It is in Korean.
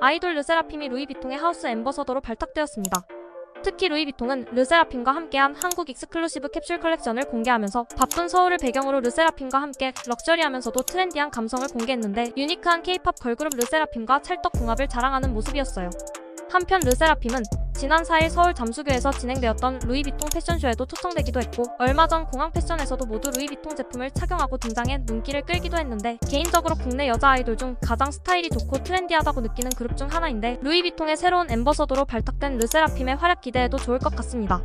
아이돌 르세라핌이 루이비통의 house ambassador로 발탁되었습니다. 특히 루이비통은 르세라핌과 함께한 한국 exclusive 캡슐 컬렉션을 공개하면서 바쁜 서울을 배경으로 르세라핌과 함께 럭셔리하면서도 트렌디한 감성을 공개했는데 유니크한 케이팝 걸그룹 르세라핌과 찰떡궁합을 자랑하는 모습이었어요. 한편 르세라핌은 지난 4일 서울 잠수교에서 진행되었던 루이비통 패션쇼에도 초청되기도 했고 얼마 전 공항 패션에서도 모두 루이비통 제품을 착용하고 등장해 눈길을 끌기도 했는데 개인적으로 국내 여자 아이돌 중 가장 스타일이 좋고 트렌디하다고 느끼는 그룹 중 하나인데 루이비통의 새로운 ambassador로 발탁된 르세라핌의 활약 기대해도 좋을 것 같습니다.